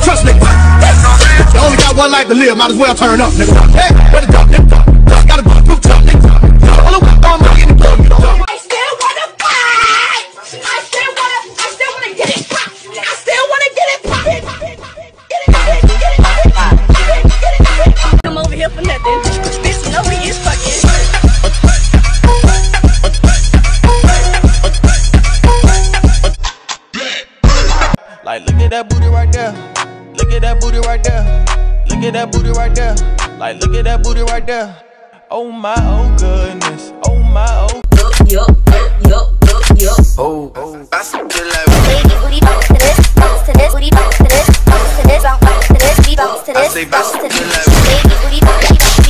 trust niggas. You only got one life to live, might as well turn up, nigga. Hey, where the duck, nigga? Duck, Gotta go through tough, nigga. All the way on my in the club, you know. I still wanna fight. I still wanna, I still wanna get it pop. I still wanna get it poppin'. Get it, get it, get it, get it, get it, get it, get it. Come over here for nothing. At that booty right there. Look at that booty right there. Look at that booty right there. Like, look at that booty right there. Oh my, oh goodness. Oh my, oh. Yo, yo, yo, yo. Oh, oh. I feel like Baby booty bounce to this, bounce to this, booty bounce to this, bounce to this, bounce to this, bounce to this, bounce to this. Baby booty bounce, booty bounce,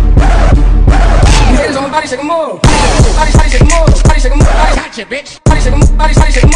Hands on body, shake 'em more. Body, body, shake more. Body, shake 'em more. Body, gotcha, bitch. Body, shake 'em, body, body, shake